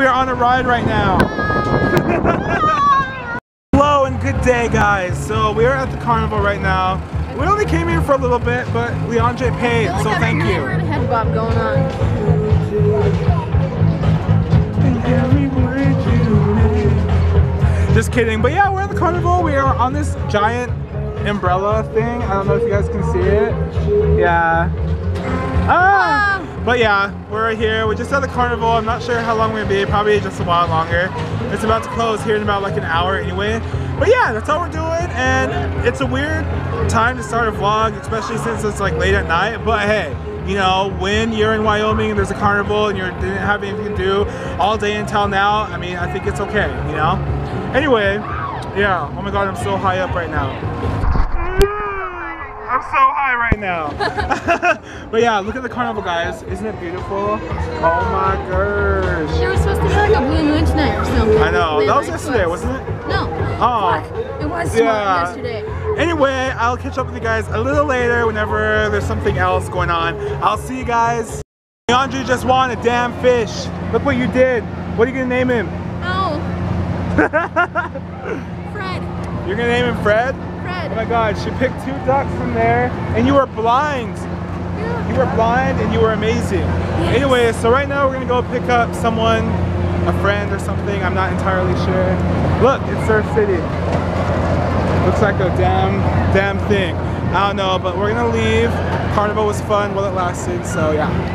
we are on a ride right now. Hello and good day, guys. So we are at the carnival right now. We only came here for a little bit, but Leandre paid, so thank you. head bob going on. Just kidding. But yeah, we're at the carnival. We are on this giant umbrella thing. I don't know if you guys can see it. Yeah. Ah! But yeah, we're here. We're just at the carnival. I'm not sure how long we're gonna be. Probably just a while longer. It's about to close here in about like an hour anyway. But yeah, that's all we're doing. And it's a weird time to start a vlog, especially since it's like late at night. But hey, you know, when you're in Wyoming and there's a carnival and you didn't have anything to do all day until now, I mean, I think it's okay, you know? Anyway, yeah, oh my god, I'm so high up right now. I'm so high right now. but yeah, look at the carnival, guys. Isn't it beautiful? Oh my gosh. There was supposed to be like a blue moon tonight or something. I know. That was yesterday, wasn't it? No. Oh. Fuck. It was Yeah. yesterday. Anyway, I'll catch up with you guys a little later whenever there's something else going on. I'll see you guys. Leandre just won a damn fish. Look what you did. What are you gonna name him? Oh. Fred. You're gonna name him Fred? Oh my god, she picked two ducks from there and you were blind. You were blind and you were amazing. Anyway, so right now we're gonna go pick up someone, a friend or something. I'm not entirely sure. Look, it's Surf City. Looks like a damn, damn thing. I don't know, but we're gonna leave. Carnival was fun while it lasted, so yeah.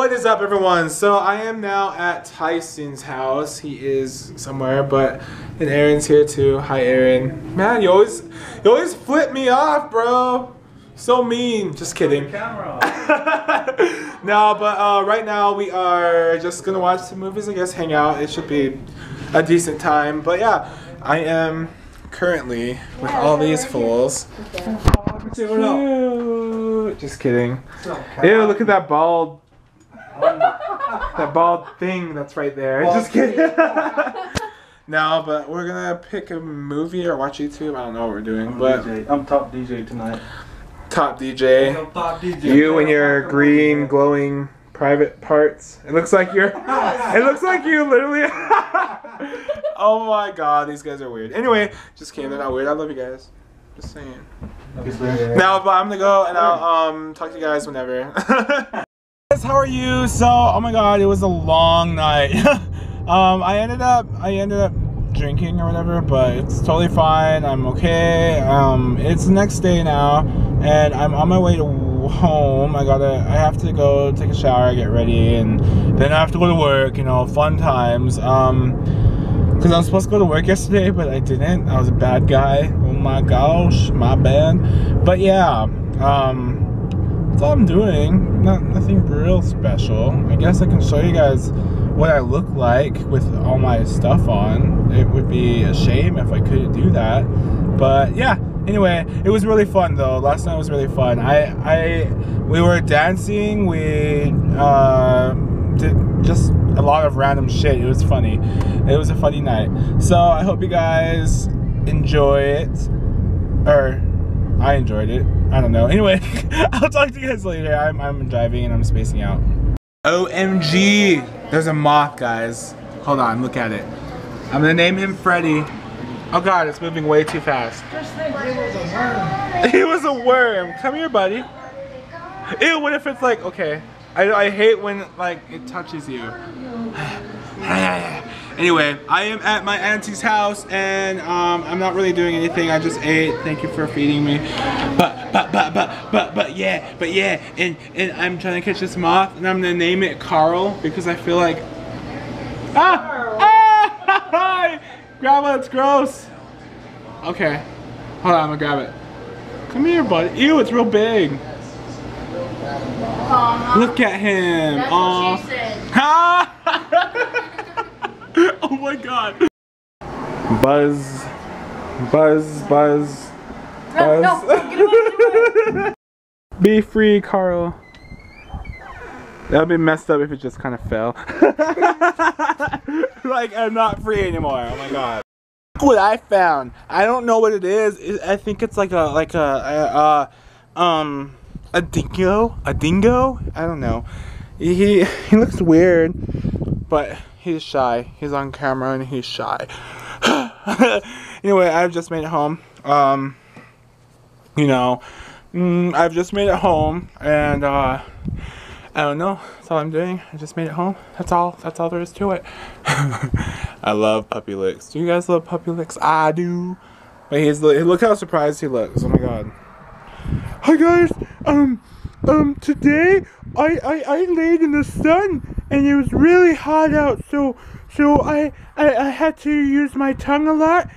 Hey, what is up everyone? So I am now at Tyson's house. He is somewhere, but and Aaron's here too. Hi Aaron. Man, you always you always flip me off, bro. So mean. Just kidding. no, but uh, right now we are just gonna watch some movies. I guess hang out. It should be a decent time. But yeah, I am currently with all these fools. Cute. Just kidding. Ew, look at that bald. That bald thing that's right there. Just kidding. no, but we're gonna pick a movie or watch YouTube. I don't know what we're doing, but I'm top DJ tonight. top DJ. I'm top DJ. You and your green glowing private parts. It looks like you're. It looks like you literally. oh my god, these guys are weird. Anyway, just kidding. They're not weird. I love you guys. Just saying. Now, but I'm gonna go and I'll um talk to you guys whenever. Guys, how are you? So, oh my god, it was a long night. um, I ended up, I ended up drinking or whatever, but it's totally fine. I'm okay. Um, it's the next day now, and I'm on my way to home. I gotta, I have to go take a shower, get ready, and then I have to go to work. You know, fun times. Um. Because I was supposed to go to work yesterday, but I didn't. I was a bad guy. Oh my gosh, my bad. But yeah, um, that's all I'm doing. Not nothing real special. I guess I can show you guys what I look like with all my stuff on. It would be a shame if I couldn't do that. But yeah, anyway, it was really fun though. Last night was really fun. I, I, we were dancing. We uh, did just a lot of random shit. It was funny. It was a funny night. So I hope you guys enjoy it. Or I enjoyed it. I don't know. Anyway, I'll talk to you guys later. I'm, I'm driving and I'm spacing out. OMG! There's a moth, guys. Hold on, look at it. I'm gonna name him Freddy. Oh god, it's moving way too fast. He was a worm. Come here, buddy. Ew, what if it's like, okay. I, I hate when like it touches you. Anyway, I am at my auntie's house and um, I'm not really doing anything. I just ate. Thank you for feeding me. But but but but but but yeah, but yeah, and and I'm trying to catch this moth and I'm gonna name it Carl because I feel like ah ah grandma, it's gross. Okay, hold on, I'm gonna grab it. Come here, buddy. Ew, it's real big. Look at him. That's Aw. what she said. Ha! Oh my god. Buzz. Buzz, buzz. Buzz. No, get away, Be free, Carl. That would be messed up if it just kind of fell. like, I'm not free anymore. Oh my god. Look what I found. I don't know what it is. I think it's like a, like a, a, uh, um, a dingo? A dingo? I don't know. He, he looks weird, but he's shy. He's on camera and he's shy. anyway, I've just made it home. Um, you know, mm, I've just made it home, and uh, I don't know. That's all I'm doing. I just made it home. That's all. That's all there is to it. I love puppy licks. Do you guys love puppy licks? I do. Wait, he's look how surprised he looks. Oh my god. Hi guys. Um, um, today I, I I laid in the sun and it was really hot out. So so I I, I had to use my tongue a lot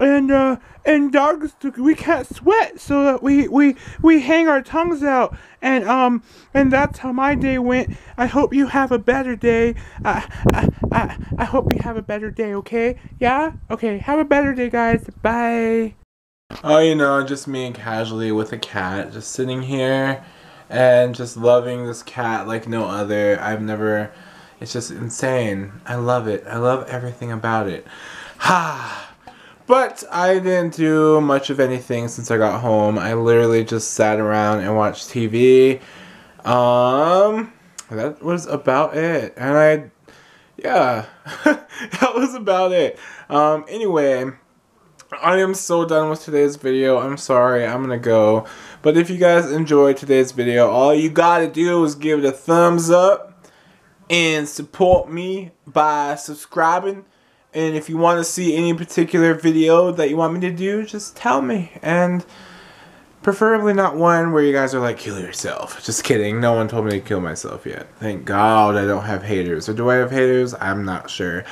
and uh, and dogs we can't sweat so that we we we hang our tongues out and um and that's how my day went. I hope you have a better day. I i i, I hope you have a better day okay? Yeah? Okay have a better day guys. Bye. Oh you know just me and casually with a cat just sitting here and just loving this cat like no other i've never it's just insane i love it i love everything about it ha but I didn't do much of anything since I got home. I literally just sat around and watched TV. Um, that was about it. And I, yeah, that was about it. Um, anyway, I am so done with today's video. I'm sorry, I'm gonna go. But if you guys enjoyed today's video, all you gotta do is give it a thumbs up and support me by subscribing and if you want to see any particular video that you want me to do, just tell me. And preferably not one where you guys are like, kill yourself. Just kidding. No one told me to kill myself yet. Thank God I don't have haters. Or do I have haters? I'm not sure.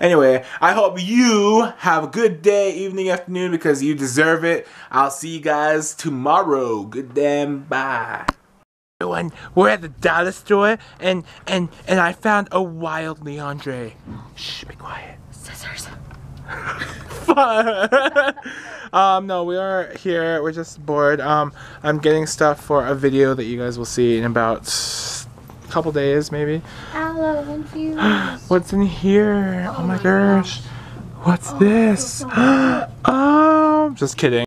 Anyway, I hope you have a good day, evening, afternoon, because you deserve it. I'll see you guys tomorrow. Good damn bye. And we're at the dollar store, and and and I found a wild Leandre. Shh, be quiet scissors. um, no, we are here. We're just bored. Um, I'm getting stuff for a video that you guys will see in about a couple days, maybe. What's in here? Oh, oh my gosh. What's oh, this? oh, just kidding.